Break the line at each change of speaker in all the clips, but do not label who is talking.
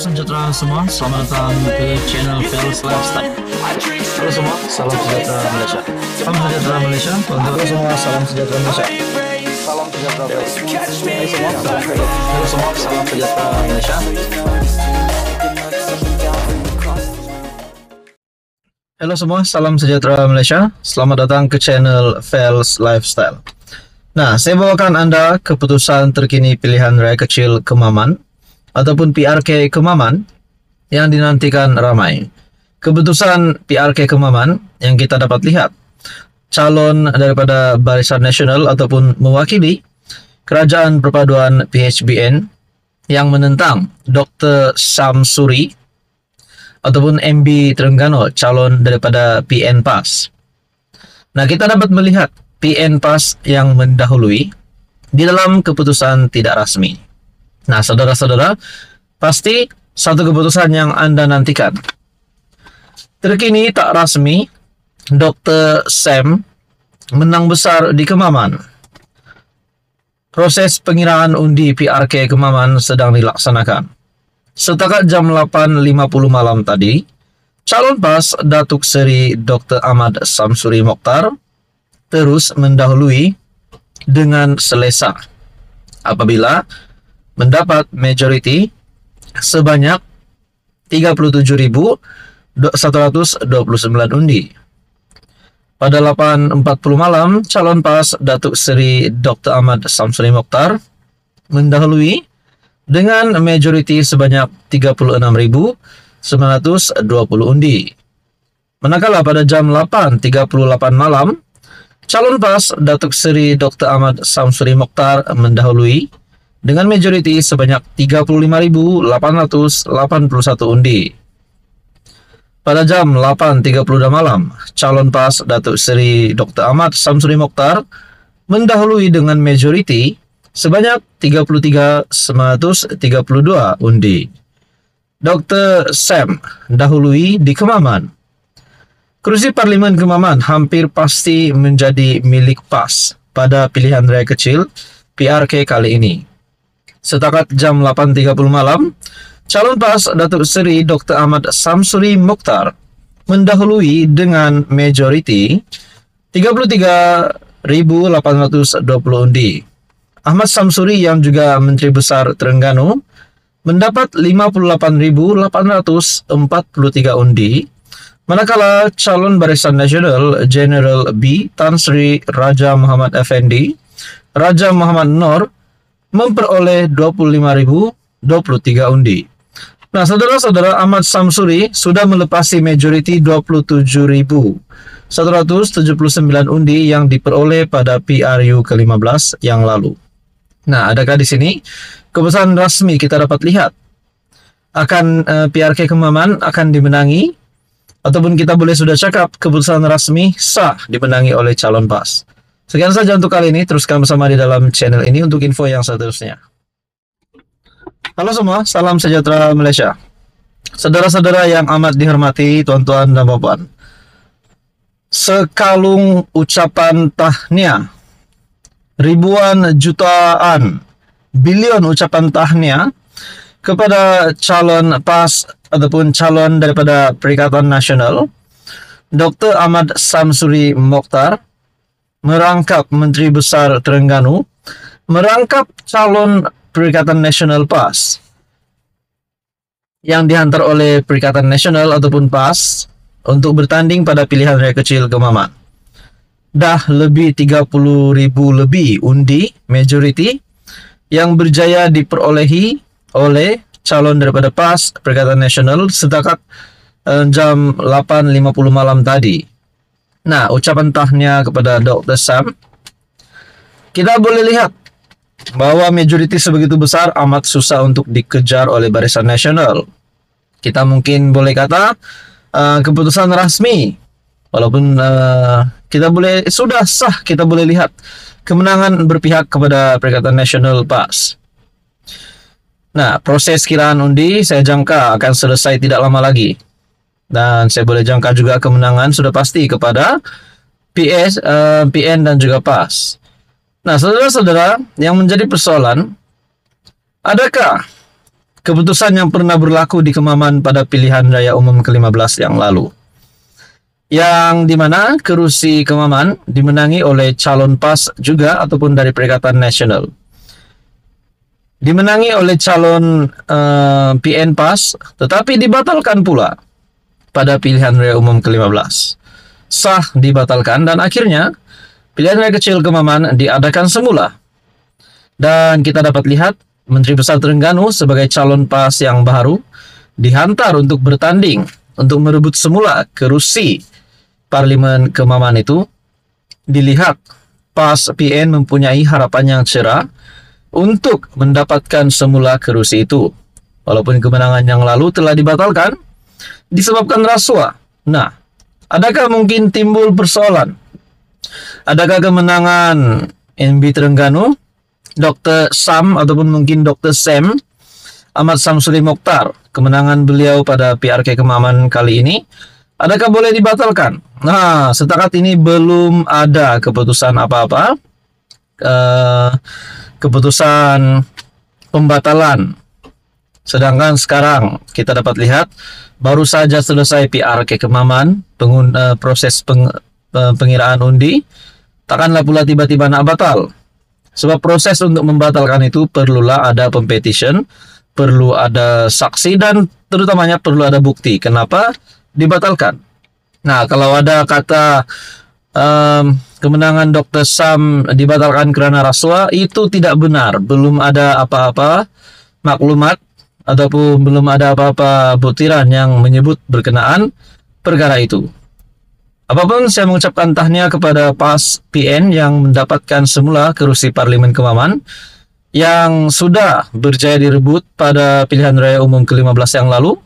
sejahtera semua, selamat datang ke channel Fearless Lifestyle. Halo semua, salam sejahtera Malaysia. Salam sejahtera Malaysia. Untuk semua, salam sejahtera Malaysia. Salam sejahtera Malaysia. Halo semua, salam sejahtera Malaysia. Halo semua, salam sejahtera Malaysia. Selamat datang ke channel Fearless Lifestyle. Nah, saya bawakan Anda keputusan terkini pilihan raya kecil Kemaman ataupun PRK Kemaman yang dinantikan ramai. Keputusan PRK Kemaman yang kita dapat lihat calon daripada Barisan Nasional ataupun mewakili Kerajaan Perpaduan PHBN yang menentang Dr. Samsuri ataupun MB Terengganu calon daripada PN PAS. Nah, kita dapat melihat PN PAS yang mendahului di dalam keputusan tidak rasmi. Nah, saudara-saudara, pasti satu keputusan yang Anda nantikan. Terkini tak rasmi, Dr. Sam menang besar di Kemaman. Proses pengiraan undi PRK Kemaman sedang dilaksanakan. Setakat jam 8.50 malam tadi, calon PAS Datuk Seri Dr. Ahmad Samsuri Mokhtar terus mendahului dengan selesa apabila mendapat majority sebanyak 37.129 undi. Pada 8.40 malam, calon PAS Datuk Seri Dr. Ahmad Samsuri Mokhtar mendahului dengan majority sebanyak 36.920 undi. Manakala pada jam 8.38 malam, calon PAS Datuk Seri Dr. Ahmad Samsuri Mokhtar mendahului dengan majority sebanyak 35.881 undi. Pada jam 8.32 malam, calon PAS Datuk Seri Dr. Ahmad Samsuri Mokhtar mendahului dengan majority sebanyak 33.932 undi. Dr. Sam dahului di Kemaman. Kerusi Parlimen Kemaman hampir pasti menjadi milik PAS pada pilihan raya kecil PRK kali ini. Setakat jam 8.30 malam, calon PAS Datuk Seri Dr. Ahmad Samsuri Mokhtar mendahului dengan majority 33.820 undi. Ahmad Samsuri yang juga Menteri Besar Terengganu mendapat 58.843 undi, manakala calon Barisan Nasional General B Tan Sri Raja Muhammad Effendi, Raja Muhammad Nur memperoleh 25.023 undi. Nah, saudara-saudara Ahmad Samsuri sudah melepasi majority 27.179 undi yang diperoleh pada PRU ke-15 yang lalu. Nah, adakah di sini keputusan rasmi kita dapat lihat akan uh, eh, PRK Kemaman akan dimenangi ataupun kita boleh sudah cakap keputusan rasmi sah dimenangi oleh calon PAS. Sekian saja untuk kali ini. Teruskan bersama di dalam channel ini untuk info yang seterusnya. Halo semua, salam sejahtera Malaysia. Saudara-saudara yang amat dihormati, tuan-tuan dan puan. Sekalung ucapan tahniah, ribuan jutaan, bilion ucapan tahniah kepada calon PAS ataupun calon daripada Perikatan Nasional, Dr. Ahmad Samsuri Mokhtar, merangkap Menteri Besar Terengganu, merangkap calon Perikatan Nasional PAS yang dihantar oleh Perikatan Nasional ataupun PAS untuk bertanding pada pilihan raya kecil Kemaman. Dah lebih 30 ribu lebih undi majority yang berjaya diperolehi oleh calon daripada PAS Perikatan Nasional setakat uh, jam 8.50 malam tadi. Nah, ucapan tahnya kepada Dr. Sam, kita boleh lihat bahwa majority sebegitu besar amat susah untuk dikejar oleh Barisan Nasional. Kita mungkin boleh kata uh, keputusan rasmi, walaupun uh, kita boleh sudah sah kita boleh lihat kemenangan berpihak kepada Perikatan Nasional PAS. Nah, proses kiraan undi saya jangka akan selesai tidak lama lagi. Dan saya boleh jangka juga kemenangan sudah pasti kepada PS, uh, eh, PN dan juga PAS. Nah, saudara-saudara, yang menjadi persoalan, adakah keputusan yang pernah berlaku di Kemaman pada pilihan raya umum ke-15 yang lalu. Yang di mana kerusi Kemaman dimenangi oleh calon PAS juga ataupun dari Perikatan Nasional. Dimenangi oleh calon uh, eh, PN PAS tetapi dibatalkan pula pada pilihan raya umum ke-15. Sah dibatalkan dan akhirnya pilihan raya kecil Kemaman diadakan semula. Dan kita dapat lihat Menteri Besar Terengganu sebagai calon PAS yang baru dihantar untuk bertanding untuk merebut semula kerusi Parlimen Kemaman itu dilihat PAS PN mempunyai harapan yang cerah untuk mendapatkan semula kerusi itu. Walaupun kemenangan yang lalu telah dibatalkan disebabkan rasuah. Nah, adakah mungkin timbul persoalan? Adakah kemenangan NB Terengganu Dr. Sam ataupun mungkin Dr. Sam Ahmad Samsuri Mokhtar kemenangan beliau pada PRK Kemaman kali ini adakah boleh dibatalkan? Nah, setakat ini belum ada keputusan apa-apa. Uh, keputusan pembatalan. Sedangkan sekarang kita dapat lihat baru saja selesai PRK Kemaman pengun, uh, proses peng, uh, pengiraan undi. Takkanlah pula tiba-tiba nak batal. Sebab proses untuk membatalkan itu perlulah ada competition, perlu ada saksi dan terutamanya perlu ada bukti. Kenapa dibatalkan? Nah, kalau ada kata um, kemenangan Dr. Sam dibatalkan karena rasuah itu tidak benar. Belum ada apa-apa maklumat ataupun belum ada apa-apa butiran yang menyebut berkenaan perkara itu. Apa pun saya mengucapkan tahniah kepada PAS PN yang mendapatkan semula kerusi Parlimen Kemaman yang sudah berjaya direbut pada pilihan raya umum ke-15 yang lalu,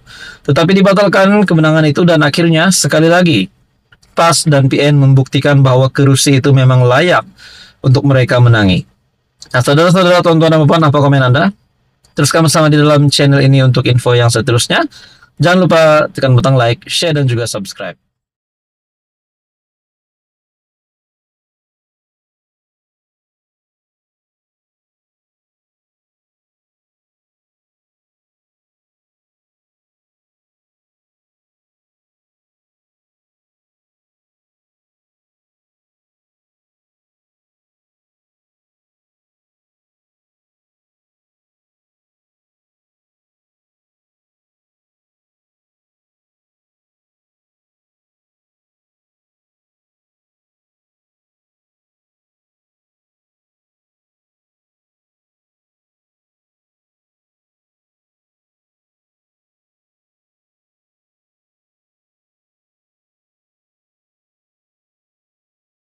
tetapi dibatalkan kemenangan itu dan akhirnya sekali lagi PAS dan PN membuktikan bahwa kerusi itu memang layak untuk mereka menangi. Nah, saudara-saudara, tonton dan bapak, apa komen Anda? Teruskan bersama di dalam channel ini untuk info yang seterusnya. Jangan lupa tekan butang like, share, dan juga subscribe.